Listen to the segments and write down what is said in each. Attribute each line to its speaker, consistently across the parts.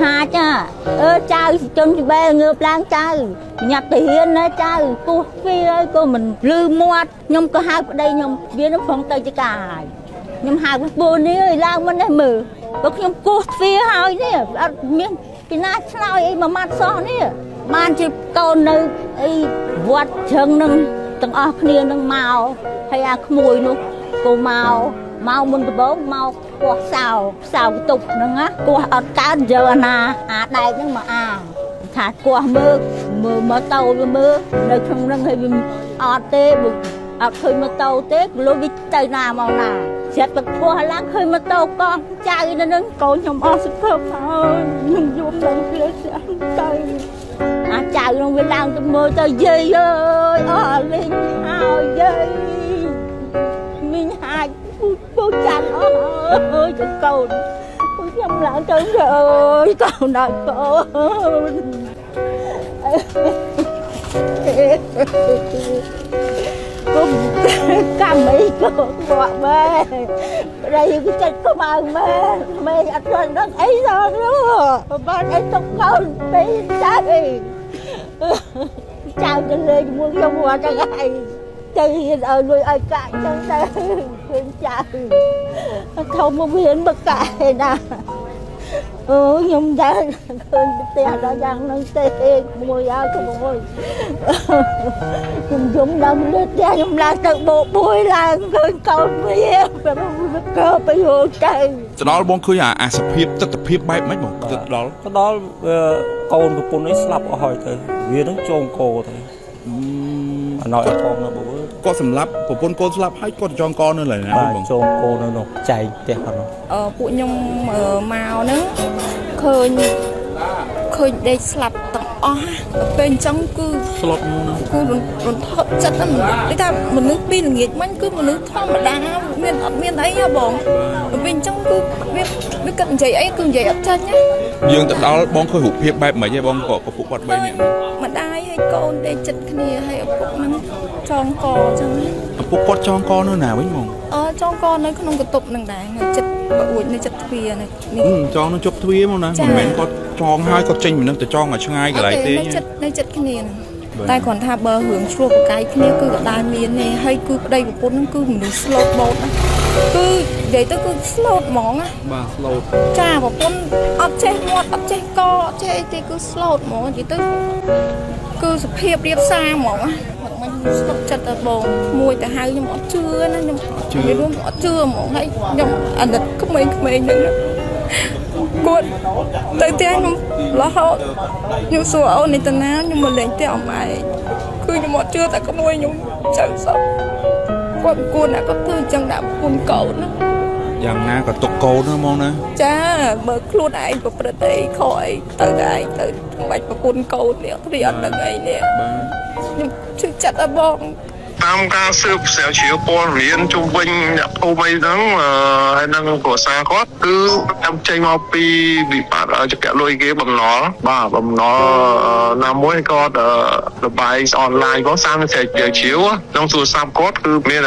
Speaker 1: ហាចាអឺចៅជុំច្បែងើបឡើងចៅញ៉ាត់ទៅហ៊ានណាចៅគោះទ្វារហើយក៏មិនលឺមាត់ខ្ញុំក៏ហៅប្តីខ្ញុំវានឹងផងទៅចកាហើយខ្ញុំហៅពូនេះឲ្យឡើងមិននេះមើលបើខ្ញុំគោះទ្វារហើយនេះអត់មានពីណាឆ្លោយអីមួយម៉ាត់សោះនេះបានជាកូននៅអីវត្តជ្រឹងនឹងទាំងអស់គ្នានឹងមកហើយអាក្មួយនោះក៏មក មកមុនដំបូងមកគោះសោសោបន្ទប់ហ្នឹងណាគោះអត់កើតយកអាណាអាដែកហ្នឹងមកអាថាគោះមើលមើលម៉ូតូវាមើលនៅក្នុងហ្នឹងហើយវាអត់ទេអត់ឃើញម៉ូតូទេលុយវាទៅណាមកណាចិត្តទឹកពោះឡើងឃើញម៉ូតូកងចៅនៅនឹងកូនខ្ញុំអស់សង្ឃឹមហើយខ្ញុំយំឡើងភ្លេចស្អាតទៅអាចៅនឹងវាឡើងទៅមើលទៅយាយអើយអស់លេងហើយយាយមីងហាច់ ពូចាន់អស់អើយទៅកូនពូខ្ញុំឡើងទៅអើយកូនដល់កូនគុំកម្មអីក៏គាត់មែប្រៃគឺចិត្តខ្មៅមែមេអត់ទាន់ដឹងអីសោះនោះបាន អីទុកកូនពីចៅអីចៅទៅលេងជាមួយខ្ញុំមកចឹងហើយទៅហ៊ានឲ្យលុយឲ្យកាក់ចឹងទៅឃើញចៅធំមកមានបកាឯណាអូខ្ញុំដែរឃើញផ្ទះដល់យ៉ាងហ្នឹងទេមួយហើយក៏មួយខ្ញុំយំដល់លើផ្ទះខ្ញុំឡើងទៅបោកមួយឡើងឃើញកូនវាប្រហែលក៏ទៅហូរទៅ
Speaker 2: ទៅដល់បងឃើញអាអាសភាពទស្សនភាពបែបម៉េចបងទៅដល់
Speaker 3: ទៅដល់កូនប្រពន្ធនេះស្លាប់អស់ហើយទៅវានឹងចងកោទៅអណោអត់ផងនៅបង
Speaker 2: គាត់សម្លាប់ប្រពន្ធកូនស្លាប់ហើយគាត់ចងកនៅឡើយណា
Speaker 3: បងចងកនៅនោះចែកផ្ទះគាត់នោះ
Speaker 4: អឺពួកខ្ញុំមកហ្នឹងឃើញឃើញដេកស្លាប់ទាំងអស់ពេលអញ្ចឹងគឺ
Speaker 2: ស្លុតនោះ
Speaker 4: គឺរន្ធត់ចិត្តហ្នឹងគេថាមនុស្សពីល្ងាចមិញគឺមនុស្សធម្មតាមានអត់មានអីហ៎បងពេលអញ្ចឹងគឺវាវាគិតនិយាយអីគឺនិយាយអត់ចាញ់
Speaker 2: យើងទៅដល់បងឃើញរូបភាពបែបម៉េចឯងបងក៏ពុកគាត់3នាក់
Speaker 4: ម្ដាយ ហើយកូនដេកចិត្តគ្នាហើយឪពុកហ្នឹងចងកអញ្ចឹង
Speaker 2: ឪពុកគាត់ចងកនៅណាវិញបង
Speaker 4: អឺចងកនៅក្នុងកតុបនឹងដែរនៅចិត្តអួចនៅចិត្តទ្វារនេះ
Speaker 2: ចងនៅជប់ទ្វារមកណាមិនមែនគាត់ចងហើយគាត់ចេញពីនឹងទៅចងឲ្យឆ្ងាយកន្លែងទេ
Speaker 4: នៅចិត្តនៅចិត្តគ្នាហ្នឹងតែគ្រាន់ថាបើរឿងឆ្លោះប្រកែកគ្នាគឺក៏ដែរមានទេហើយគឺប្តីប្រពន្ធហ្នឹងគឺមនុស្សស្លូតបូតណាគឺនិយាយទៅគឺស្លូតហ្មងណា
Speaker 2: បាទស្លូត
Speaker 4: ចាប្រពន្ធអត់ចេះមាត់អត់ចេះកអត់ចេះអីទេគឺស្លូតហ្មងនិយាយទៅ គឺសភាពរៀបសារហ្មងណាមិនស្ទុកចិត្តទៅបងមួយទៅហៅខ្ញុំអត់ជឿណាខ្ញុំជឿរួមអត់ជឿហ្មងហើយខ្ញុំអាណិតក្មេងៗហ្នឹងគាត់ទៅផ្ទះខ្ញុំរហូតខ្ញុំសួរអូននេះតាណាខ្ញុំមកលេងផ្ទះអម៉ែគឺខ្ញុំអត់ជឿតែក្មួយខ្ញុំចឹងសោះគាត់គួរណាគាត់ធ្វើចឹងដាក់គុណកូនណា
Speaker 2: យ៉ាងណាក៏ទុកកូនហ្មងណា
Speaker 4: ចាបើខ្លួនឯងប្រព្រឹត្តអីខុសអីទៅតែឯងទៅមិនបាច់ប្រគុណកូននេះព្រីអត់ដឹងអីនេះខ្ញុំជឿចិត្តអបង
Speaker 5: តាមការស៊ើបស្រាវជ្រាវព័ត៌មានជុំវិញអ្នកភូមិអីហ្នឹងហើយនឹងគ្រួសារគាត់គឺតាមចេញមកពីវិបត្តិចក្ខលុយគេបំណុលបាទបំណុលណាមួយគាត់លបាយអនឡាញគាត់សាមស្រាវជ្រាវក្នុងទូរស័ព្ទគាត់គឺមាន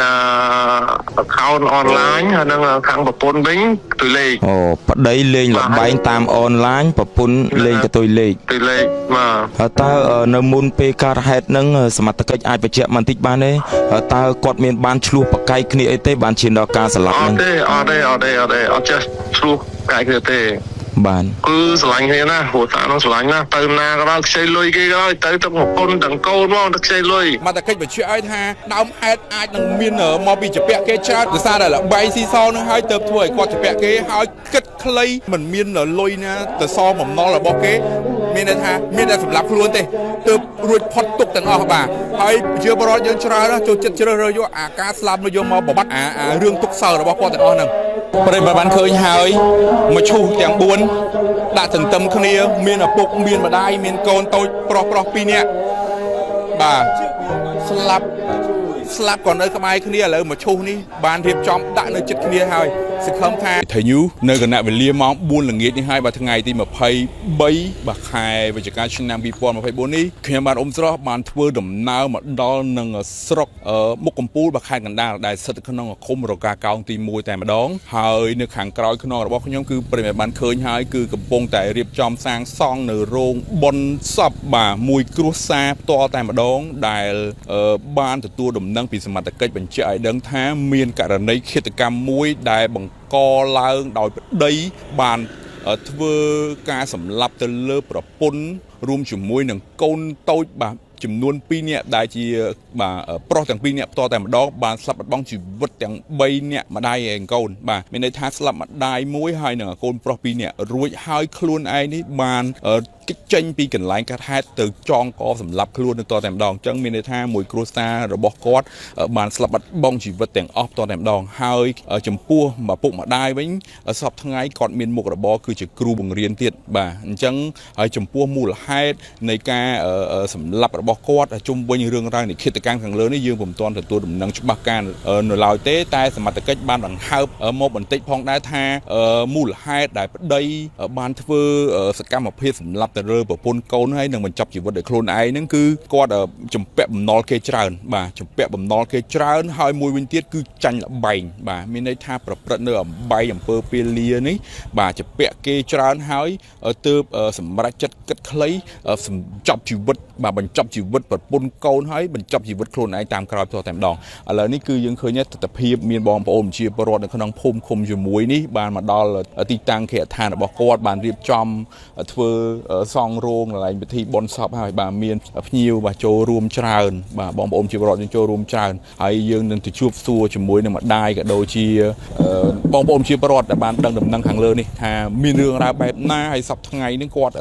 Speaker 5: account online ហើយនឹងខាងប្រពន្ធវិញទុយលេខ
Speaker 6: អូប្តីលេងលបែងតាមអនឡាញប្រពន្ធលេងទៅទុយលេខ
Speaker 5: ទុយលេខបាទ
Speaker 6: តើនៅមុនពេលកើតហេតុហ្នឹងសមត្ថកិច្ចអាចបញ្ជាក់បន្តិចបានទេតើគាត់មានបានឆ្លោះប្រកែកគ្នាអីទេបានឈានដល់ការស្លាប់
Speaker 5: ហ្នឹងអត់ទេអត់ទេអត់ទេអត់ទេអត់ចេះឆ្លោះប្រកែកគ្នាទេ
Speaker 6: បាន
Speaker 5: គឺស្រឡាញ់គ្នាណាព្រោះតានោះស្រឡាញ់ណាទៅណាក៏ដោយខ្ចីលុយគេក៏ដោយទៅទឹកប្រពន្ធទាំងកូនមកទៅខ្ចីលុយ
Speaker 2: មកតែកិច្ចបញ្ជាក់ឲ្យថាដើមហេតុអាចនឹងមានមកពីចពាក់គេច្រើនដោយសារតែលបែងស៊ីសនឹងហើយទៅធ្វើឲ្យគាត់ចពាក់គេហើយគិតខ្លីមិនមានលុយណាទៅសបំណុលរបស់គេមានន័យថាមានតែសម្រាប់ខ្លួនទេទើបរួចផុតទុកទាំងអស់បាទហើយជាបរិវត្តយើងច្រើនចូលចិត្តជ្រើសរើសយកអាការស្លាប់នោះយកមកបបាត់អារឿងទុកសោរបស់គាត់ទាំងអស់ហ្នឹងប្រិយបានឃើញហើយមកឈូសទាំង4ដាក់ទន្ទឹមគ្នា មានឪពុកមានម្ដាយមានកូនតូចប្រុសប្រុស2នាក់បាទ ស្លាប់ស្លាប់ក៏នៅក្បែរគ្នាឥឡូវមកឈូសនេះបានរៀបចំដាក់នៅចិត្តគ្នាហើយសង្ឃឹមថាថៃញូនៅគណៈវេលាម៉ោង4ល្ងាចនេះហើយបាទថ្ងៃទី23បាទខែវិច្ឆិកាឆ្នាំ2024នេះខ្ញុំបាទអ៊ុំស្រស់បានធ្វើដំណើរមកដល់នឹងស្រុកមុខកំពូលបាទខេត្តកណ្ដាលដែលស្ថិតក្នុងឃុំរកាកោងទី1តែម្ដងហើយនៅខាងក្រោយខ្នងរបស់ខ្ញុំគឺប្រិមត្តបានឃើញហើយគឺកំពុងតែរៀបចំសាងសង់នៅរោងបុនសពបាទមួយគ្រួសារផ្ទាល់តែម្ដងដែលបានទទួលដំណឹងពីសមត្ថកិច្ចបញ្ជាក់ឲ្យដឹងថាមានករណីឃាតកម្មមួយដែលបង្កឡើងដោយប្តីបានធ្វើការសម្លាប់ទៅលើប្រពន្ធរួមជាមួយនឹងកូនតូចបាទ ចំនួន2នាក់ដែលជាបាទប្រុសទាំង2នាក់ផ្ទាល់តែម្ដងបានស្លាប់បាត់បង់ជីវិតទាំង3នាក់ម្ដាយឯងកូនបាទមានន័យថាស្លាប់ម្ដាយមួយហើយនឹងកូនប្រុស2នាក់រួចហើយខ្លួនឯងនេះបានគេចចេញពីកន្លែងកាត់ហេតុទៅចងកសម្លាប់ខ្លួននៅតតែម្ដងអញ្ចឹងមានន័យថាមួយគ្រួសាររបស់គាត់បានស្លាប់បាត់បង់ជីវិតទាំងអស់តតែម្ដងហើយចំពោះឪពុកម្ដាយវិញសពថ្ងៃគាត់មានមុខរបរគឺជាគ្រូបង្រៀនទៀតបាទអញ្ចឹងហើយចំពោះមូលហេតុនៃការសម្លាប់របស់គាត់ជុំវិញរឿងរ៉ាវនៃឃាតកម្មខាងលើនេះយើងពុំទាន់ទទួលដំណឹងច្បាស់ការនៅឡើយទេតែសមត្ថកិច្ចបានដង្ហើបមកបន្តិចផងដែរថាមូលហេតុដែលប្តីបានធ្វើសកម្មភាពសម្លាប់ទៅលើប្រពន្ធកូនហើយនឹងបញ្ចប់ជីវិតដោយខ្លួនឯងហ្នឹងគឺគាត់ចំពាក់បំណុលគេច្រើនបាទចំពាក់បំណុលគេច្រើនហើយមួយវិញទៀតគឺចាញ់លបែងបាទមានន័យថាប្រព្រឹត្តនៅអំបែងអំពើពាលានេះបាទចំពាក់គេច្រើនហើយទើបសម្រេចចិត្តគិតខ្លីចប់ជីវិតបាទបញ្ចប់ជីវិតប្រពន្ធកូនហើយបញ្ចប់ជីវិតខ្លួនឯងតាមក្រោយផ្ទាល់តែម្ដងឥឡូវនេះគឺយើងឃើញទស្សនភាពមានបងប្អូនជាពលរដ្ឋនៅក្នុងភូមិឃុំជាមួយនេះបានមកដល់ទីតាំងគេដ្ឋានរបស់គាត់បានរៀបចំធ្វើសង់រោងកន្លែងពិធីបុណ្យសពហើយបាទមានភ្ញៀវបាទចូលរួមច្រើន បាទបងប្អូនជាពលរដ្ឋចូលរួមច្រើនហើយយើងនឹងទៅជួបសួរជាមួយនឹងម្ដាយក៏ដូចជាបងប្អូនជាពលរដ្ឋដែលបានដឹងដំណឹងខាងលើនេះថាមានរឿងរ៉ាវបែបណាហើយសប្តាហ៍ថ្ងៃនេះគាត់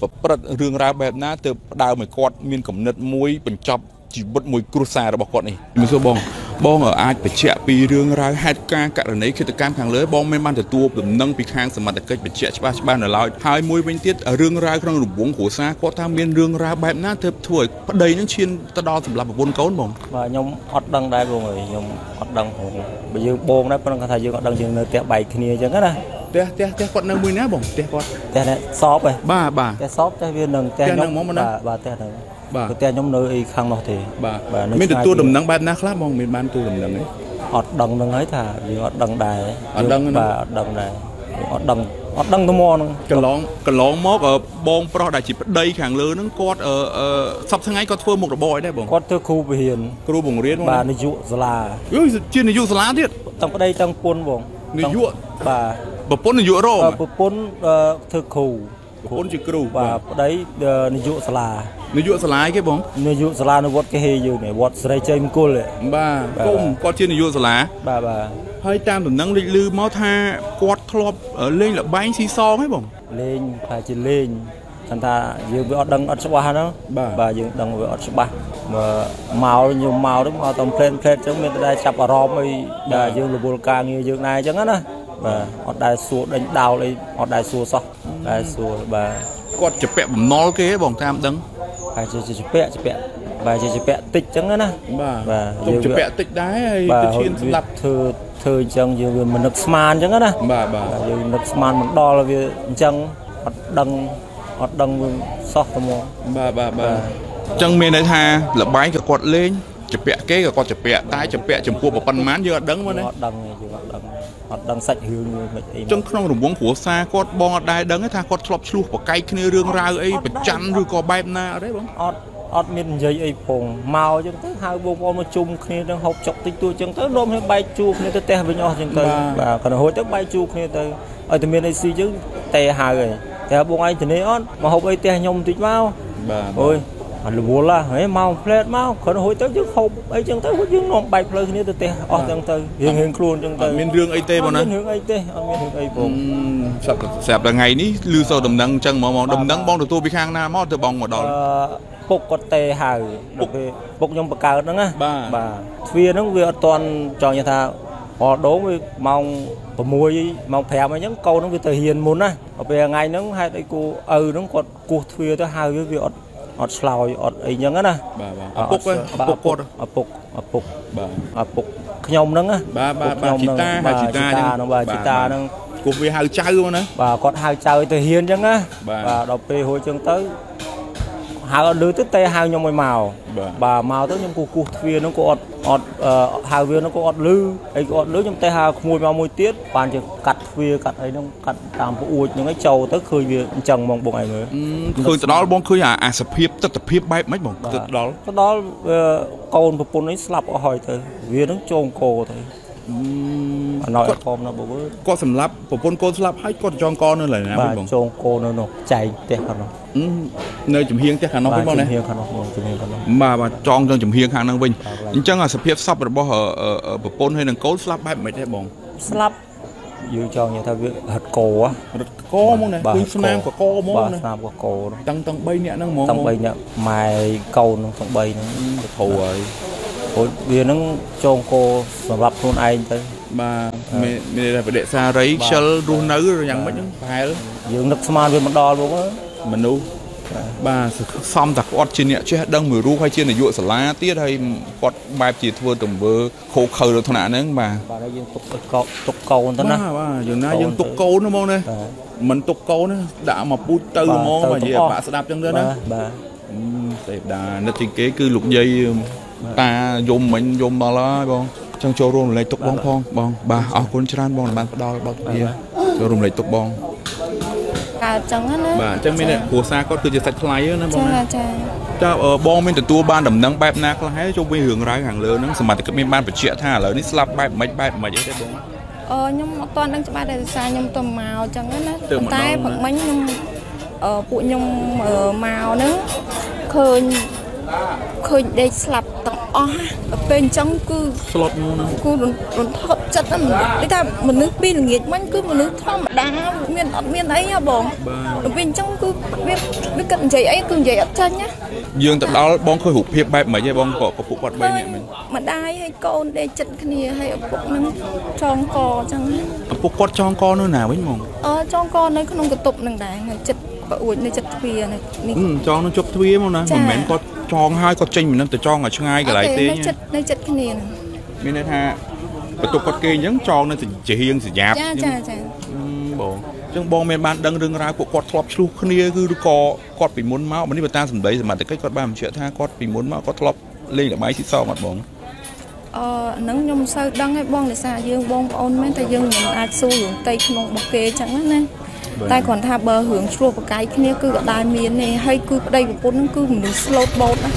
Speaker 2: ប្រព្រឹត្តរឿងរ៉ាវបែបណាទើបដើមឲ្យគាត់មានគំនិតមួយបញ្ចប់ជីវិតមួយគ្រួសាររបស់គាត់នេះមិនសួរបងបងអាចបញ្ជាក់ពីរឿងរ៉ាវហេតុការណ៍ករណីឃាតកម្មខាងលើបងមិនបានទទួលដំណឹងពីខាងសមត្ថកិច្ចបញ្ជាក់ច្បាស់ច្បាស់នៅឡើយហើយមួយវិញទៀតរឿងរ៉ាវក្នុងរង្វង់គ្រួសារគាត់ថាមានរឿងរ៉ាវបែបណាទើបធ្វើឲ្យប្តីនឹងឈានទៅដល់សម្រាប់ប្រពន្ធកូនបង
Speaker 3: បាទខ្ញុំអត់ដឹងដែរបងអើយខ្ញុំអត់ដឹងផងបើយើងបងដែរប៉ុន្តែគាត់ថាយើងអត់ដឹងយើងនៅផ្ទះបែកគ្នាអញ្ចឹងណា
Speaker 2: ផ្ទះផ្ទះផ្ទះគាត់នៅមួយណាបងផ្ទះគាត់
Speaker 3: ផ្ទះនេះសពហ៎
Speaker 2: បាទបាទ
Speaker 3: ផ្ទះសពផ្ទះវានឹងផ្ទះខ្ញុំបាទបាទផ្ទះហ្នឹងបាទផ្ទះខ្ញុំនៅអីខាងនោះទេ
Speaker 2: បាទមានទទួលដំណឹងបែបណាខ្លះបងមានបានទទួលដំណឹងទេ
Speaker 3: អត់ដឹងនឹងហើយថាយើងអត់ដឹងដែរ
Speaker 2: អត់ដឹង
Speaker 3: បាទអត់ដឹងដែរអត់ដឹងអត់ដឹងទៅមកហ្នឹង
Speaker 2: កន្លងកន្លងមកបងប្រុសដែលជាប្តីខាងលើហ្នឹងគាត់សប្តាហ៍ថ្ងៃគាត់ធ្វើមុខរបរអីដែរបង
Speaker 3: គាត់ធ្វើគ្រូបង្រៀន
Speaker 2: គ្រូបង្រៀន
Speaker 3: បាទនាយកសាលា
Speaker 2: យូជានាយកសាលាទៀត
Speaker 3: ទាំងប្តីទាំងពុនបង
Speaker 2: នាយក
Speaker 3: បាទ
Speaker 2: ប្រពន្ធនាយករង
Speaker 3: ប្រពន្ធធ្វើគ្រូ
Speaker 2: ប្រពន្ធជាគ្រូ
Speaker 3: បាទប្តីនាយកសាលា
Speaker 2: នាយកសាលាគេបង
Speaker 3: នាយកសាលានៅវត្តគេហេយើងនេះវត្តស្រីជ័យមង្គល
Speaker 2: បាទគុំគាត់ជានាយកសាលា
Speaker 3: បាទបាទ
Speaker 2: ហើយតាមដំណឹងលេចលឺមកថាគាត់ធ្លាប់លេងលបែងស៊ីសងហ៎បង
Speaker 3: លេងថាជាលេងថាថាយើងវាអត់ដឹងអត់ច្បាស់ហ្នឹងបាទយើងដឹងវាអត់ច្បាស់មកខ្ញុំមកទៅមកតំផ្លេនផ្លេតអញ្ចឹងមានតែចាប់អារម្មណ៍អីដែលយើងរវល់ការងារយើងដែរអញ្ចឹងណា បាទអត់ដែលសួរដេញដោលអីអត់ដែលសួរសោះដែលសួរបាទ
Speaker 2: គាត់ជពាក់បំណុលគេបងតាមដឹង
Speaker 3: ហើយជាជពាក់ជពាក់បាទជាជពាក់តិចអញ្ចឹងណា
Speaker 2: បាទបាទយើងជពាក់តិចដែរហើយទៅឈានស្លាប់
Speaker 3: ធ្វើធ្វើអញ្ចឹងយើងវាមិននឹកស្មានអញ្ចឹងណា
Speaker 2: បាទបាទ
Speaker 3: យើងនឹកស្មានមិនដល់វាអញ្ចឹងអត់ដឹងអត់ដឹងសោះទៅមក
Speaker 2: បាទបាទបាទអញ្ចឹងមានន័យថាលបាយក៏គាត់លេងជពាក់គេក៏គាត់ជពាក់តែជពាក់ចំពោះប្រប៉ុណ្ណយើងអត់ដឹងមកណា
Speaker 3: អត់ដឹងយើងអត់ដឹង អត់ដឹងសាច់រឿងមិនអី
Speaker 2: ចឹងក្នុងរង្វង់គ្រួសារគាត់បងអត់ដែរដឹងថាគាត់ធ្លាប់ឆ្លោះប្រកែកគ្នារឿងរ៉ាវអីប្រច័នឬក៏បែបណាអត់ទេបង
Speaker 3: អត់អត់មាននិយាយអីពងមកចឹងទៅហៅបងប្អូនមកជុំគ្នានឹងហូបចុកតិចតួចចឹងទៅនាំគ្នាបែកជួគ្នាទៅផ្ទះវិញអស់ចឹងទៅបាទគាត់ហូចទៅបែកជួគ្នាទៅឲ្យតែមានអីស៊ីចឹងតែហៅហើយតែបងឯងទៅនេះអត់មកហូបអីផ្ទះខ្ញុំតិចមក
Speaker 2: បាទ
Speaker 3: អូយ អត់រវល់ឡាហេមកផ្លែតមកគ្រាន់ហួយទៅយើងហូបអីចឹងទៅយើងនាំបែកផ្លូវគ្នាទៅផ្ទះអស់ចឹងទៅរៀងរៀងខ្លួនចឹងទៅ
Speaker 2: មានរឿងអីទេបងណា
Speaker 3: មានរឿងអីទេអត់មានរឿងអីបង
Speaker 2: ស្រាប់ស្រាប់ថ្ងៃនេះឮសូរដំណឹងចឹងហ្មងដំណឹងបងទទួលពីខាងណាមកទៅបងមកដល់
Speaker 3: ពុកគាត់ទេហៅដល់ពេលពុកខ្ញុំបកើតហ្នឹងណាបាទទ្វារហ្នឹងវាអត់តន់ចង់និយាយថាអរដងវាម៉ោង6ម៉ោង5អីចឹងកូនហ្នឹងវាទៅហ៊ានមុនណាដល់ពេលថ្ងៃហ្នឹងហេតុអីគូឪហ្នឹងគាត់គោះទ្វារទៅហៅវាអត់ អត់ឆ្លោយអត់អីចឹងណា
Speaker 2: បាទបាទឪពុកហ៎ឪពុកគាត់
Speaker 3: ឪពុកឪពុក
Speaker 2: បាទ
Speaker 3: ឪពុកខ្ញុំហ្នឹងណា
Speaker 2: បាទបាទ
Speaker 3: ឪពុក
Speaker 2: បាទជីតា
Speaker 3: បាទ
Speaker 2: ជី
Speaker 3: ជី
Speaker 2: តា
Speaker 3: តា
Speaker 2: ចឹង
Speaker 3: ហ្នឹងបាទជីតាហ្នឹង
Speaker 2: គោះវាហៅចៅមកណា
Speaker 3: បាទគាត់ហៅចៅទៅហ៊ានចឹងណា
Speaker 2: បាទ
Speaker 3: បាទដល់ពេលរួចចឹងទៅ ហៅអត់លឺទៅតែហៅខ្ញុំឲ្យមក
Speaker 2: បាទ
Speaker 3: បាទមកទៅខ្ញុំគូគូសទ្វារហ្នឹងក៏អត់អត់អឺហៅវាហ្នឹងក៏អត់លឺអីក៏អត់លឺខ្ញុំតែហៅក្មួយមកមួយទៀតបានជាកាត់ទ្វារកាត់អីហ្នឹងកាត់តាមប្អួចហ្នឹងឲ្យចូលទៅឃើញវាអញ្ចឹងហ្មងបងឯងមើល
Speaker 2: ឃើញទៅដល់បងឃើញអាអាសភាពទស្សនភាពបែបម៉េចបងទៅដល់
Speaker 3: ទៅដល់វាកូនប្រពន្ធនេះស្លាប់អស់ហើយទៅវានឹងចងកោទៅអ ណោយអត់ធំណាបងអើយ
Speaker 2: គាត់សម្លាប់ប្រពន្ធកូនស្លាប់ហើយគាត់ចងកនៅឡើយណា
Speaker 3: បាទ
Speaker 2: បង
Speaker 3: ចងកោនៅនោះចែងផ្ទះខាងនោះ
Speaker 2: អឺនៅចំហៀងផ្ទះខាងនោះវិញបងណា
Speaker 3: ជំហៀងខាងនោះបងជំហៀងខាងនោះ
Speaker 2: បាទបាទចងចងចំហៀងខាងហ្នឹងវិញអញ្ចឹងអាសភាពសពរបស់អឺអឺអឺប្រពន្ធហើយនឹងកូនស្លាប់បែបម៉េចដែរបង
Speaker 3: ស្លាប់យើងចង់និយាយថាវាហិតកោហ៎
Speaker 2: រត់កហ្មងណាឃើញស្នាមកកហ្មង
Speaker 3: បាទ
Speaker 2: ណា
Speaker 3: ស្នាមកកោនោះ
Speaker 2: តាំងតាំង3នាក់ហ្នឹងហ្មង
Speaker 3: ទាំង3នាក់ម៉ែកូននោះទាំង3ហ្នឹង
Speaker 2: ទៅធូរហើយ
Speaker 3: ព្រោះវានឹងចងកោសម្រាប់ខ្លួនឯងទៅ
Speaker 2: បាទមានមានតែបដិសារីខ្ជិលរស់នៅឬយ៉ាងម៉េចហ្នឹងប្រហែល
Speaker 3: យើងនឹកស្មានវាមិនដល់បងអើយ
Speaker 2: មនុស្សបាទសំតែគាត់ជាអ្នកចេះដឹងមួយរូបហើយជានាយកសាលាទៀតហើយគាត់បែបជាធ្វើទង្វើខូខើលើថ្នាក់ហ្នឹងបាទ
Speaker 3: បាទហើយយើងទុកឲ្យកោទុកកូនទៅណា
Speaker 2: បាទបាទយើងណាយើងទុកកូនហ្មងណា
Speaker 3: បាទ
Speaker 2: មិនទុកកូនណាដាក់មកពូជទៅ
Speaker 3: បាទ
Speaker 2: ហ្មង
Speaker 3: ទៅ
Speaker 2: បាទនិយាយ
Speaker 3: ទាំងអស់
Speaker 2: បាក់ស្ដាប់ចឹងទៅណា
Speaker 3: បាទបាទ
Speaker 2: អឺទេវតានិតជាងគេគឺលោកយាយតាយំមិញយំដល់ហើយបង ចង់ចូលរួមរំលែកទុកបងផងបងបាទអរគុណច្រើនបងដែលបានផ្ដល់បើកវាចូលរួមរំលែកទុកបង
Speaker 4: កើតចឹងណា
Speaker 2: បាទអញ្ចឹងមានតែគ្រួសារគាត់គឺជាសាច់ថ្លៃណាបង
Speaker 4: ចា
Speaker 2: ណា
Speaker 4: ចា
Speaker 2: តើអឺបងមានទទួលបានដំណឹងបែបណាខ្លះហើយជុំវិញរឿងរ៉ាវខាងលើហ្នឹងសមត្ថកិច្ចមានបានបញ្ជាក់ថាឥឡូវនេះស្លាប់បែបម៉េចបែបម៉េចអីទេបង
Speaker 4: អឺខ្ញុំអត់ទាន់ដឹងច្បាស់ដែរដោយសារខ្ញុំទៅមកចឹងណា
Speaker 2: ទៅមក
Speaker 4: តែ
Speaker 2: ដល់ណា
Speaker 4: ព្រឹកមិញខ្ញុំអឺពួកខ្ញុំអឺមកហ្នឹងឃើញឃើញដេកស្លាប់ទាំង អស់ដល់ពេលអញ្ចឹងគឺ
Speaker 2: ស្លុតមកណា
Speaker 4: គូររន្ធត់ចិត្តណាមនុស្សដូចថាមនុស្សពីល្ងាចមិញគឺមនុស្សធម្មតាមានអត់មានអីហ៎បងដល់ពេលអញ្ចឹងគឺវាវាគិតនិយាយអីគឺនិយាយអត់ចាញ់ណា
Speaker 2: យើងទៅដល់បងឃើញរូបភាពបែបម៉េចទេបងក៏ក៏ពួកគាត់3នាក់មិញ
Speaker 4: ម្ដាយហើយកូនដេកចិត្តគ្នាហើយឪពុកហ្នឹងចងកអញ្ចឹងណា
Speaker 2: ឪពុកគាត់ចងកនៅណាវិញហ្មង
Speaker 4: អឺចងកនៅក្នុងកន្ទប់នឹងដែរនៅចិត្ត ប្រអួចនៅចិត្តទ្វារនេះនេះ
Speaker 2: អឺចងនៅជប់ទ្វារហ្មងណា
Speaker 4: ចា
Speaker 2: មិនមែនគាត់ចងហើយគាត់ចេញពីនឹងទៅចងឲ្យឆ្ងាយកន្លែងទេ
Speaker 4: នៅចិត្តនៅចិត្តគ្នាហ្នឹង
Speaker 2: មានន័យថាបន្ទប់គាត់គេអញ្ចឹងចងនៅជាហៀងសញ្ញាប
Speaker 4: ចាចាចា
Speaker 2: អឺបងអញ្ចឹងបងមានបានដឹងរឿងរ៉ាវពួកគាត់ធ្លាប់ឆ្លោះគ្នាគឺឬក៏គាត់ពីមុនមកនេះបើតាមសម្ដីសមត្ថកិច្ចគាត់បានបញ្ជាក់ថាគាត់ពីមុនមកគាត់ធ្លាប់លេងល្បែងស៊ីសងអត់បង
Speaker 4: អឺហ្នឹងខ្ញុំមិនសូវដឹងទេបងដោយសារយើងបងប្អូនមែនតែយើងមិនអាចសួររឿងតិចក្នុងរបស់គេអញ្ចឹងណា តែគ្រាន់ថាបើរឿងឆ្លោះប្រកែកគ្នាគឺក៏ដែរមានទេហើយគឺប្តីប្រពន្ធហ្នឹងគឺមនុស្ស slot boat ណា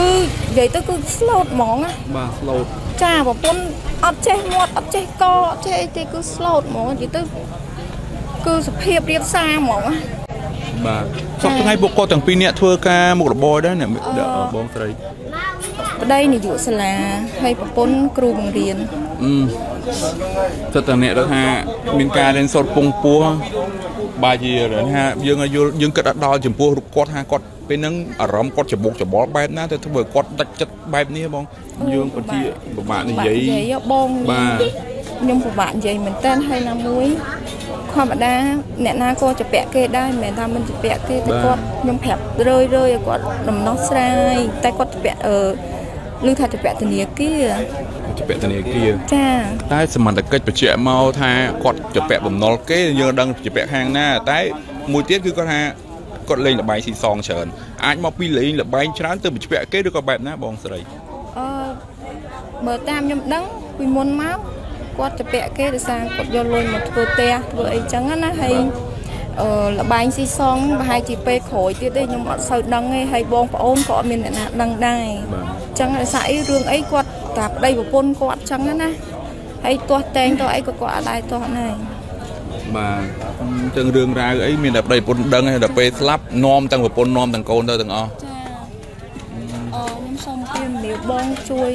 Speaker 4: គឺនិយាយទៅគឺ slot ហ្មងណា
Speaker 2: បាទ slow
Speaker 4: ចាប្រពន្ធអត់ចេះមាត់អត់ចេះកអត់ចេះអីទេគឺ slot ហ្មងនិយាយទៅគឺសភាពរៀបសារហ្មងណា
Speaker 2: បាទសប្តាហ៍ថ្ងៃពួកគាត់ទាំងពីរនាក់ធ្វើការមុខរបរដែរអ្នកបងស្រី
Speaker 4: ប្តីនាយកសាលាហើយប្រពន្ធគ្រូបង្រៀន
Speaker 2: អឺសិតតអ្នកទៅថាមានការរៀនសូត្រពងពោះ បាជារឿងថាយើងឲ្យយល់យើងគិតអត់ដល់ចំពោះរូបគាត់ថាគាត់ពេលហ្នឹងអារម្មណ៍គាត់ច្បុកច្បល់បែបណាទៅធ្វើឲ្យគាត់ដាច់ចិត្តបែបនេះបងយើងពិតជាពិបាកនិយាយ
Speaker 4: ពិបាកនិយាយហ៎បង
Speaker 2: បាទ
Speaker 4: ខ្ញុំពិបាកនិយាយមែនតើហើយណាមួយធម្មតាអ្នកណាក៏ជាពាក់គេដែរមិនមែនថាមិនជាពាក់ទេតែគាត់ខ្ញុំប្រាប់រឿយរឿយឲ្យគាត់ដំណោះស្រាយតែគាត់ជាពាក់អឺឮថាជាពាក់ធនាគារ
Speaker 2: ជាពាក់ធនាគារ
Speaker 4: ចា
Speaker 2: តែសមត្ថកិច្ចបញ្ជាក់មកថាគាត់ជាពាក់បំណុលគេយើងដឹងជាពាក់ខាងណា តែមួយទៀតគឺគាត់ថាគាត់លេងលបែងស៊ីសងច្រើនអាចមកពីលេងលបែងច្រើនទៅបញ្ជាក់គេឬក៏បែបណាបងស្រី
Speaker 4: អឺមើលតាមខ្ញុំដឹងពីមុនមកគាត់ជាពាក់គេដោយសារគាត់យកលុយមកធ្វើផ្ទះធ្វើអីចឹងណាហើយអឺលបែងស៊ីសងប្រហែលជាពេលក្រោយទៀតទេខ្ញុំអត់សូវដឹងទេហើយបងប្អូនក៏អត់មានអ្នកណាដឹងដែរ
Speaker 2: បាទ
Speaker 4: ចឹងដោយសារអីរឿងអីគាត់តាប្តីប្រពន្ធគាត់ចឹងណាហើយទាស់តែងទៅអីក៏គាត់អត់ដែរទាស់ដែរ
Speaker 2: បាទអញ្ចឹងរឿងរ៉ាវអីមានតែប្តីប្រពន្ធដឹងហើយដល់ពេលស្លាប់នាំទាំងប្រពន្ធនាំទាំងកូនទៅទាំងអស់
Speaker 4: ចាអឺខ្ញុំសូមពៀនលាបងជួយ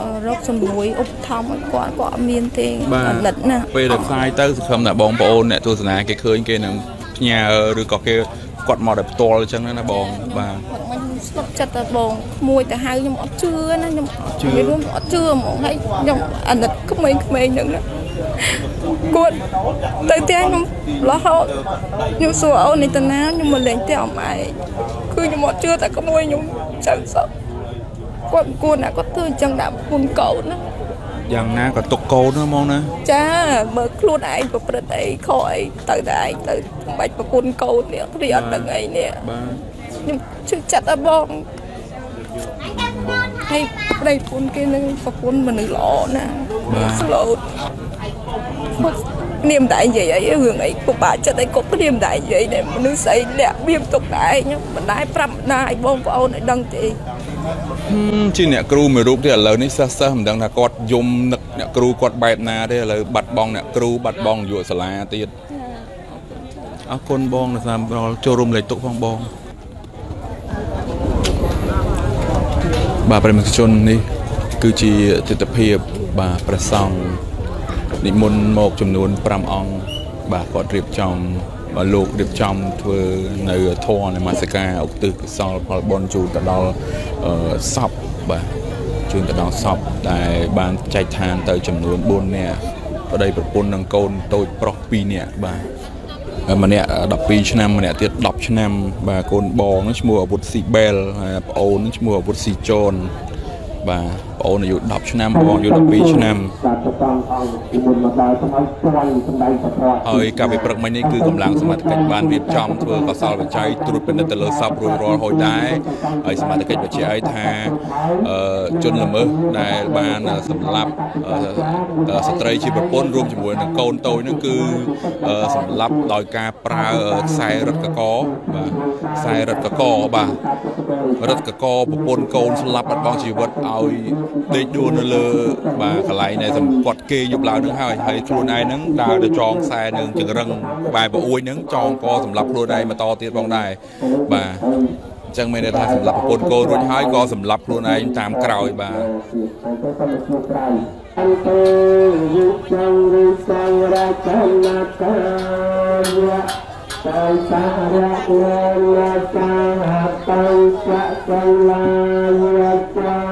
Speaker 4: អឺរកសំនួយឧបត្ថម្ភឲ្យគាត់គាត់អត់មានទេ
Speaker 2: បាទ
Speaker 4: អលិតណា
Speaker 2: ពេលដែលផ្សាយទៅសង្ឃឹមថាបងប្អូនអ្នកទស្សនាគេឃើញគេនឹងផ្ញើឬក៏គេគាត់មកដោយផ្ទាល់អញ្ចឹងណាបងបាទ
Speaker 4: គាត់មិនស្លុកចិត្តតែបងមួយទៅហៅខ្ញុំអត់ជឿណាខ្ញុំអត់ជឿរួមអត់ជឿហ្មងហើយខ្ញុំអាណិតក្មេងៗហ្នឹងណាគាត់ទៅផ្ទះខ្ញុំរហូតខ្ញុំសួរអូននេះតាណាខ្ញុំមកលេងផ្ទះអមឯងគឺគឺខ្ញុំអត់ជឿតែក្មួយខ្ញុំចឹងសោះគាត់គួរណាគាត់ធ្វើអញ្ចឹងដាក់គុណកូនណា
Speaker 2: យ៉ាងណាក៏ទុកកូនហ្នឹងហ្មងណា
Speaker 4: ចាមើលខ្លួនឯងប្រព្រឹត្តអីខុសអីទៅតែឯងទៅមិនបាច់ប្រគុណកូននេះព្រីអត់ដឹងអីនេះ
Speaker 2: បាទ
Speaker 4: ខ្ញុំជឿចិត្តអត់បងហើយប្តីប្រពន្ធគេនឹងប្រពន្ធមនុស្សល្អណាស្លូតមកនាមតែនិយាយអីរឿងអីពុកបាចិត្តអីគ្រប់នាមតែនិយាយដែរមនុស្សស្អីលាក់វាទុកតែឯងមិនដែរប្រាប់មិនដែរឲ្យបងប្អូនឲ្យដឹងទេ
Speaker 2: ជាអ្នកគ្រូមួយរូបទៀតឥឡូវនេះសិស្សសិស្សមិនដឹងថាគាត់យំនឹកអ្នកគ្រូគាត់បែបណាទេឥឡូវបាត់បង់អ្នកគ្រូបាត់បង់យុវសាលាទៀតអរគុណបងដែលតាមផ្ដល់ចូលរួមលេខទុកផងបង បាទប្រិមត្តជននេះគឺជាទស្សនវិជ្ជាបាទព្រះសង្ឃនិមន្តមកចំនួន5អង្គបាទគាត់រៀបចំបាទលោករៀបចំធ្វើនៅធរនមស្ការឧទ្ទិសកុសលផលបុណ្យជូនទៅដល់អឺសពបាទជូនទៅដល់សពដែលបានចែកឋានទៅចំនួន4នាក់ប្តីប្រពន្ធនិងកូនតូចប្រុស2នាក់បាទ ម្នាក់12ឆ្នាំម្នាក់ទៀត10ឆ្នាំបាទកូនបងហ្នឹងឈ្មោះអាវុធស៊ីបែលហើយប្អូនហ្នឹងឈ្មោះអាវុធស៊ីជូន បាទប្អូនអាយុ10ឆ្នាំបងអាយុ12ឆ្នាំ
Speaker 7: បាទព្រះអង្គអង្គនិមន្តមកដល់ថ្មីស្វ័យសម្ដែងពធ
Speaker 2: ហើយកាលពីព្រឹកមិញនេះគឺកម្លាំងសមត្ថកិច្ចបានរៀបចំធ្វើកសលវិច័យត្រួតពិនិត្យទៅលើសពរួចរាល់ហើយដែរហើយសមត្ថកិច្ចបញ្ជាក់ឲ្យថាអឺជនល្មើសដែលបានសម្លាប់អឺស្ត្រីជាប្រពន្ធរួមជាមួយនឹងកូនតូចហ្នឹងគឺអឺសម្លាប់ដោយការប្រើខ្សែរឹតកកបាទខ្សែរឹតកកបាទរឹតកកប្រពន្ធកូនស្លាប់បាត់បង់ជីវិតឲ្យដេកដួលនៅលើបាទកន្លែងដែលសម្គាត់គេយប់ឡើងហ្នឹងហើយហើយខ្លួនឯងហ្នឹងដើរទៅចងខ្សែនឹងចង្រឹងបែបប្អួយហ្នឹងចងកសម្រាប់ខ្លួនឯងបន្តទៀតផងដែរបាទអញ្ចឹងមានន័យថាសម្រាប់ប្រពន្ធកូនរួចហើយក៏សម្រាប់ខ្លួនឯងតាមក្រោយបាទ
Speaker 7: ហើយទៅទៅជួបក្រៅអន្តេយុចង្រិសង្រចនកាយៈតៃសារៈនាសាហតៃសកលាយ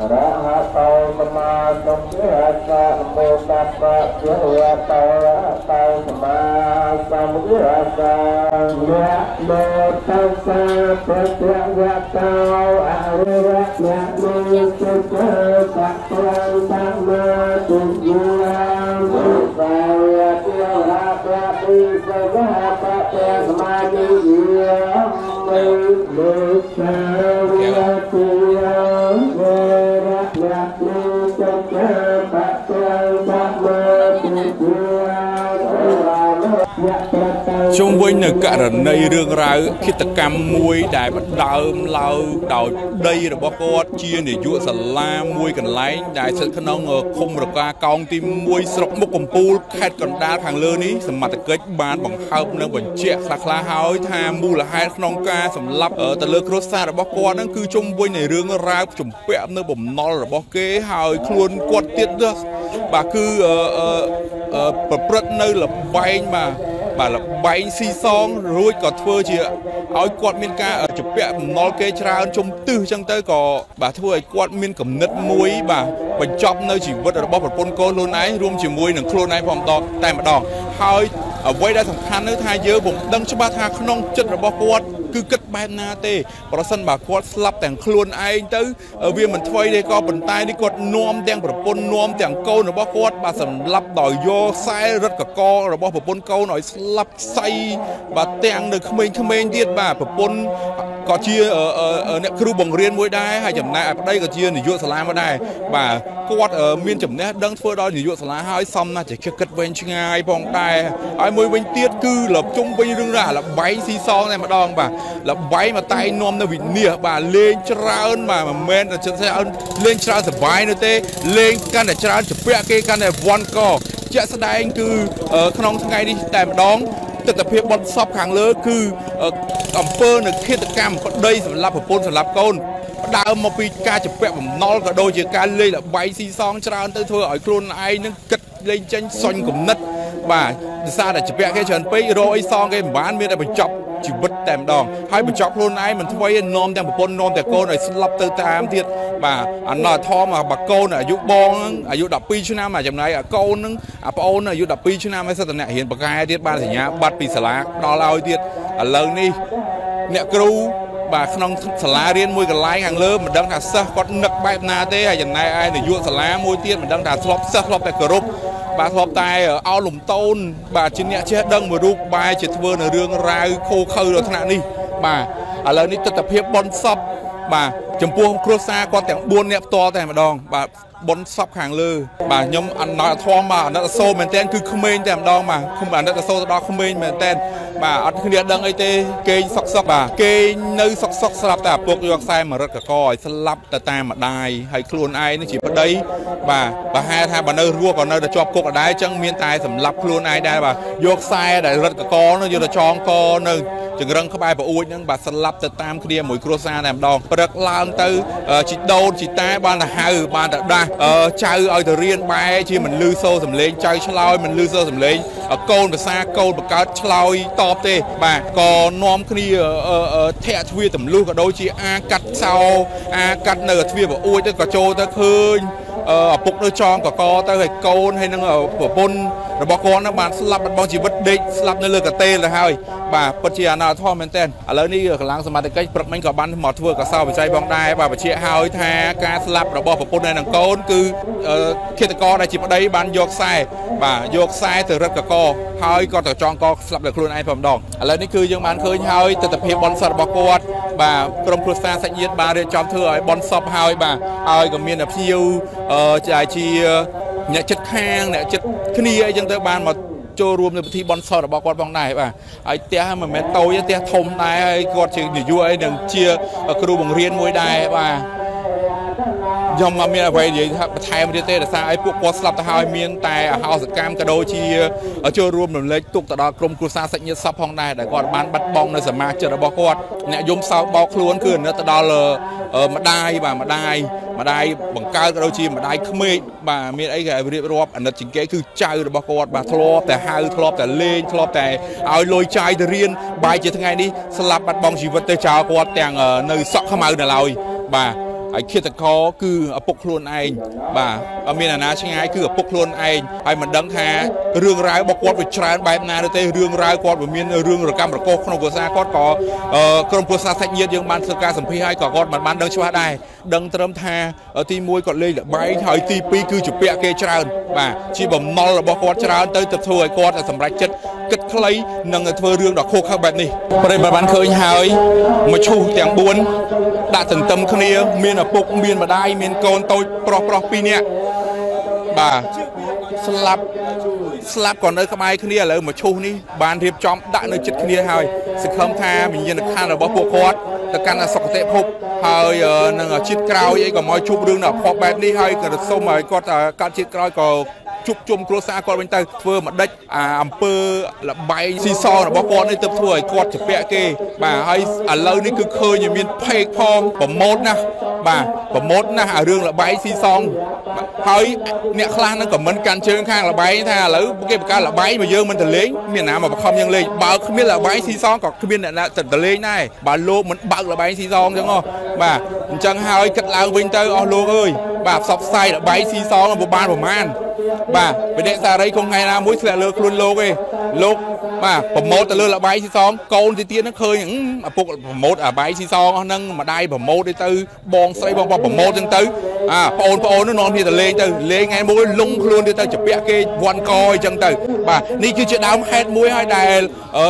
Speaker 7: អរហតោសម្មាសម្ពុទ្ធសាមោតបៈជាវតោតោសម្មាសម្ពុទ្ធសាយៈលោតัสសะពតវតោអរិយៈយៈមេសុខៈបៈប្រងសម្មាទុយាមុសាយៈទរៈបៈពិសវៈបៈសមាធិយាមេលោកាវ
Speaker 2: ជុំវិញនៅករណីរឿងរ៉ាវឃាតកម្មមួយដែលបដើមឡើងដោយប្តីរបស់គាត់ជានាយកសាលាមួយកន្លែងដែលស្ថិតក្នុងឃុំរកាកោងទី1ស្រុកមុខកំពូលខេត្តកណ្ដាលខាងលើនេះសមត្ថកិច្ចបានបង្ហើបនៅបញ្ជាក់ខ្លះៗហើយថាមូលហេតុក្នុងការសម្លាប់អឺទៅលើគ្រួសាររបស់គាត់ហ្នឹងគឺជុំវិញនៃរឿងរ៉ាវជំពាក់នៅបំណុលរបស់គេហើយខ្លួនគាត់ទៀតនោះបាទគឺអឺអឺអឺប្រព្រឹត្តនៅលបែងបាទ បាទលបែងស៊ីសងរួចក៏ធ្វើជាឲ្យគាត់មានការជពាក់បំណុលគេច្រើនជុំទឹះអញ្ចឹងទៅក៏បាទធ្វើឲ្យគាត់មានគំនិតមួយបាទបញ្ចប់នៅជីវិតរបស់ប្រពន្ធកូនខ្លួនឯងរួមជាមួយនឹងខ្លួនឯងផងម្ដងតែម្ដងហើយអ្វីដែលសំខាន់នោះថាយើងពុំដឹងច្បាស់ថាក្នុងចិត្តរបស់គាត់គឺគិតបែបណាទេប្រសិនបើគាត់ស្លាប់ទាំងខ្លួនឯងទៅវាមិនថ្មីទេក៏ប៉ុន្តែនេះគាត់នាំទាំងប្រពន្ធនាំទាំងកូនរបស់គាត់បាទសម្លាប់ដោយយកខ្សែរឹតកករបស់ប្រពន្ធកូនឲ្យស្លាប់ខ្សៃបាទទាំងនៅក្មេងៗទៀតបាទប្រពន្ធ ក៏ជាអឺអឺអ្នកគ្រូបង្រៀនមួយដែរហើយចំណែកឯប្តីក៏ជានាយកសាលាមួយដែរបាទគាត់អឺមានចំណេះដឹងធ្វើដល់នាយកសាលាហើយសមណាស់ជាគិតវែងឆ្ងាយផងដែរហើយមួយវិញទៀតគឺលបជុំវិញរឿងរ៉ាវលបែងស៊ីសងតែម្ដងបាទលបែងមកតែងនាំនៅវិនិច្ឆ័យបាទលេងច្រើនបាទមិនមែនតែចិត្តថាឲ្យលេងច្រើនសបាយនោះទេលេងកាន់តែច្រើនជពាក់គេកាន់តែវាន់កជាក់ស្ដែងគឺអឺក្នុងថ្ងៃនេះតែម្ដង ទស្សនវិជ្ជាបត់សពខាងលើគឺអឺអំពើនៅឃាតកម្មប្តីសម្រាប់ប្រពន្ធសម្រាប់កូនផ្ដើមមកពីការជពាក់បំណុលក៏ដូចជាការលេងលបែងស៊ីសងច្រើនទៅធ្វើឲ្យខ្លួនឯងនឹងគិតលេងចេញសុញគំនិតបាទដោយសារតែជពាក់គេច្រើនពេករកអីសងគេមិនបានមានតែបញ្ចប់ ជីវិតតែម្ដងហើយបញ្ចប់ខ្លួនឯងមិនធ្វើឲ្យនាំទាំងប្រពន្ធនាំទាំងកូនឲ្យស្លាប់ទៅតាមទៀតបាទអាណធមបើកូនអាយុបងហ្នឹងអាយុ12ឆ្នាំអាចំណាយកូនហ្នឹងអាប្អូនអាយុ12ឆ្នាំហើយសិតតអ្នករៀនបកែទៀតបានសញ្ញាបត្រពីសាលាដល់ឲ្យទៀតឥឡូវនេះអ្នកគ្រូបាទក្នុងសាលារៀនមួយកន្លែងខាងលើមិនដឹងថាសិស្សគាត់នឹកបែបណាទេហើយចំណែកឯនាយកសាលាមួយទៀតមិនដឹងថាធ្លាប់សិស្សធ្លាប់តែគោរព បាទធ្លាប់តែអោលលំតូន បាទជាអ្នកចេះដឹងមួយរូបបែរជាធ្វើនៅរឿងរ៉ាវខូខើដល់ថ្នាក់នេះបាទឥឡូវនេះទស្សនភាពបនសពបាទចំពោះគ្រួសារគាត់ទាំង4នាក់ផ្ទាល់តែម្ដង បាទបុនសពខាងលើ បាទខ្ញុំអណិតធមបាទអណិតសូមែនតើគឺក្មេងតែម្ដងបាទខ្ញុំអណិតសូទៅដល់ក្មេងមែនតើ បាទអត់គ្នាដឹងអីទេគេងសុកសុកបាទគេងនៅសុកសុកស្រាប់តែឪពុកយកខ្សែមរឹតកកឲ្យស្លាប់ទៅតាមម្ដាយហើយខ្លួនឯងនេះជាប្តីបាទប្រហែលថាបើនៅរស់ក៏នៅតែជាប់គុកដដែលអញ្ចឹងមានតែសម្លាប់ខ្លួនឯងដែរបាទយកខ្សែដែលរឹតកកនោះយកទៅចងកនៅ ចង្រឹងក្បែរប្អួចហ្នឹងបាទស្លាប់ទៅតាមគ្នាមួយគ្រួសារតែម្ដងព្រឹកឡើងទៅជីដូនជីតាបានទៅហៅបានទៅដាស់ចៅឲ្យទៅរៀនបែជាមិនលឺសូរសំឡេងចៅឆ្លើយមិនលឺសូរសំឡេងកូនភាសាកូនបង្កើតឆ្លើយតបទេ បាទក៏នាំគ្នាធាក់ទ្វារទម្លុះក៏ដូចជាអាកាត់សោអាកាត់នៅទ្វារប្អួចទៅក៏ចូលទៅឃើញឪពុកនៅចងកកទៅឲ្យកូនហើយនឹងប្រពន្ធរបស់គាត់នឹងបានស្លាប់បាត់បង់ជីវិតដេកស្លាប់នៅលើកតេលទៅហើយបាទពិតជាអនាធមមែនទែនឥឡូវនេះកម្លាំងសមត្ថកិច្ចព្រឹកមិញក៏បានមកធ្វើកសោបច្ច័យផងដែរបាទបញ្ជាក់ហើយថាការស្លាប់របស់ប្រពន្ធហើយនឹងកូនគឺឃាតករដែលជាប្តីបានយកខ្សែបាទយកខ្សែទៅរឹតកកហើយក៏ទៅចងកស្លាប់ដោយខ្លួនឯងផងម្ដងឥឡូវនេះគឺយើងបានឃើញហើយទស្សនវិជ្ជាបនសតរបស់គាត់បាទក្រុមគ្រួសារសាច់ញាតិបានរៀបចំធ្វើឲ្យបនសពហើយបាទហើយក៏មានភ្ញៀវជាជាអ្នកចិត្តខាងអ្នកចិត្តគ្នាអីចឹងទៅបានមក ចូលរួមនៅពិធីបន់សតរបស់គាត់ផងដែរបាទហើយផ្ទះមិនមែនតូចទេផ្ទះធំដែរហើយគាត់ជានាយកអីនឹងជាគ្រូបង្រៀនមួយដែរបាទខ្ញុំមកមានអ្វីនិយាយថាបន្ថែមទៀតទេដោយសារឲ្យពួកគាត់ស្លាប់ទៅហើយមានតែអហោសកម្មក៏ដូចជាចូលរួមរំលែកទុកទៅដល់ក្រុមគ្រួសារសាច់ញាតិសពផងដែរដែលគាត់បានបាត់បង់នៅសមាជិករបស់គាត់អ្នកយំសោកបោកខ្លួនគឺនៅទៅដល់ម្ដាយបាទម្ដាយ ម្ដាយបង្កើតក៏ដូចជាម្ដាយក្មេកបាទមានអីគេរៀបរាប់អាណិតជាងគេគឺចៅរបស់គាត់បាទធ្លាប់តែហៅធ្លាប់តែលេងធ្លាប់តែឲ្យលុយចាយទៅរៀនបាយជាថ្ងៃនេះស្លាប់បាត់បង់ជីវិតទៅចោលគាត់ទាំងនៅសក់ខ្មៅនៅឡើយបាទ ហើយឃាតករគឺឪពុកខ្លួនឯងបាទអត់មានអាណាឆ្ងាយគឺឪពុកខ្លួនឯងហើយមិនដឹងថារឿងរ៉ាវរបស់គាត់វាច្រើនបែបណាទេរឿងរ៉ាវគាត់វាមានរឿងរកម្មរកោក្នុងគ្រួសារគាត់ក៏ក្រុមគ្រួសារសាច់ញាតិយើងបានធ្វើការសម្ភាសហើយក៏គាត់មិនបានដឹងច្បាស់ដែរដឹងត្រឹមថាទី1គាត់លេងលបែងហើយទី2គឺជាពាក់គេច្រើនបាទជាបំណុលរបស់គាត់ច្រើនទៅទៅធ្វើឲ្យគាត់សម្រេចចិត្តគិត ខ្លីនិងធ្វើរឿងដ៏ខុសខើបែបនេះប្រិយបានឃើញហើយមកឈូសទាំង4ដាក់ទន្ទឹមគ្នា មានឪពុកមានម្ដាយមានកូនតូចប្រុសប្រុស2នាក់បាទស្លាប់ស្លាប់ក៏នៅក្បែរគ្នាឥឡូវមកឈូសនេះបានរៀបចំដាក់នៅចិត្តគ្នាហើយសង្ឃឹមថាវិញ្ញាណក្ខន្ធរបស់ពួកគាត់ទៅកាន់សុគតិភពហើយនឹងជាតិក្រោយអីក៏មកជួបរឿងនៅអភ័ព្វបែបនេះហើយក៏សូមឲ្យគាត់កាត់ជាតិក្រោយក៏ ជួបជុំគ្រួសារគាត់វិញទៅធ្វើមួយដេចអាអំពើលបែងស៊ីសងរបស់គាត់នេះទៅធ្វើឲ្យគាត់ជាពាក់គេបាទហើយឥឡូវនេះគឺឃើញមានផេកផងប្រម៉ូតណាស់បាទប្រម៉ូតណាស់អារឿងលបែងស៊ីសងហើយអ្នកខ្លះនឹងក៏មិនកាន់ជើងខាងលបែងថាឥឡូវគេបង្កើតលបែងមកយើងមិនទៅលេងមានណាមកបង្ខំយើងលេងបើគ្មានលបែងស៊ីសងក៏គ្មានអ្នកណាទៅលេងដែរបើលោកមិនបើកលបែងស៊ីសងអញ្ចឹងហ៎បាទអញ្ចឹងហើយគិតឡើងវិញទៅអស់លោកអើយបាទផ្សព្វផ្សាយលបែងស៊ីសងមិនបានប្រមាណបាទវិនិច្ឆ័យសារីគង់ថ្ងៃណាមួយធ្លាក់លើខ្លួនលោកឯងលោកបាទប្រម៉ូតទៅលើលបាយស៊ីសងកូនទីទៀតហ្នឹងឃើញឪពុកប្រម៉ូតអាបាយស៊ីសងអស់ហ្នឹងម្ដាយប្រម៉ូតទៅបងស្រីបងបងប្រម៉ូតហ្នឹងទៅអាបងប្អូននោះនាំគ្នាទៅលេងទៅលេងថ្ងៃមួយលងខ្លួនទៀតទៅជពាក់គេវាន់កអញ្ចឹងទៅបាទនេះគឺជាដើមហេតុមួយហើយដែល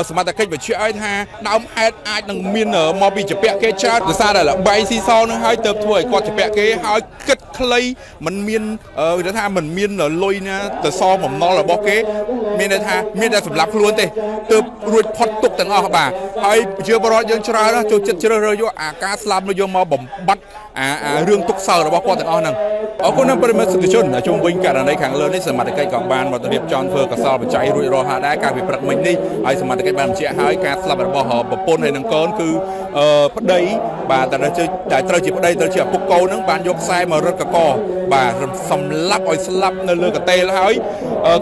Speaker 2: សមត្ថកិច្ចបញ្ជាក់ឲ្យថាដើមហេតុអាចនឹងមានមកពីជពាក់គេច្រើនដោយសារតែលបាយស៊ីសងហ្នឹងហើយទៅធ្វើឲ្យគាត់ជពាក់គេហើយគិតខ្លីมันមានគេថាมันមានលុយណាទៅសងបំណុលរបស់គេមានន័យថាមាន តែសម្រាប់ខ្លួនទេទើបរួចផុតទុកទាំងអស់បាទហើយប្រជាពលរដ្ឋយើងច្រើនចូលចិត្តជ្រើសរើសយកអាការស្លាប់នោះយកមកបំបត្តិអារឿងទុកសោរបស់គាត់ទាំងអស់ហ្នឹងអរគុណដល់ប្រិមត្តសិទ្ធិជនជុំវិញករណីខាងលើនេះសមត្ថកិច្ចក៏បានមករៀបចំធ្វើកសលបច្ច័យរួចរាល់ហើយដែរកាលពីព្រឹកមិញនេះហើយសមត្ថកិច្ចបានបញ្ជាក់ហើយការស្លាប់របស់ប្រពន្ធហើយនឹងកូនគឺប្តីបាទតែតែត្រូវជាប្តីត្រូវជាឪពុកកូនហ្នឹងបានយកខ្សែមករត់កកបាទសម្លាប់ឲ្យស្លាប់នៅលើកតេលហើយ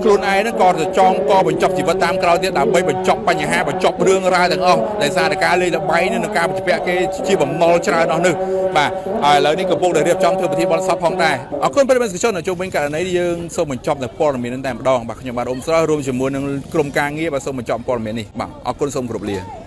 Speaker 2: ខ្លួនឯងហ្នឹងក៏ទៅចងកបញ្ចប់ជីវិតវិតតាមក្រោយទៀតដើម្បីបញ្ចប់បញ្ហាបញ្ចប់រឿងរ៉ាវទាំងអស់ដែលសារតែការលេងល្បែងនេះនិងការបញ្ជាក់គេជាបំណុលច្រើនអស់នេះ បាទហើយឥឡូវនេះកំពុងតែរៀបចំធ្វើពិធីបុណ្យសពផងដែរអរគុណប្រិយមិត្តសកជននៅជុំវិញករណីនេះយើងសូមបញ្ចប់នៅព័ត៌មាននេះតែម្ដងបាទខ្ញុំបាទអ៊ុំស្រស់រួមជាមួយនឹងក្រុមការងារបាទសូមបញ្ចប់ព័ត៌មាននេះបាទអរគុណសូមគោរពលា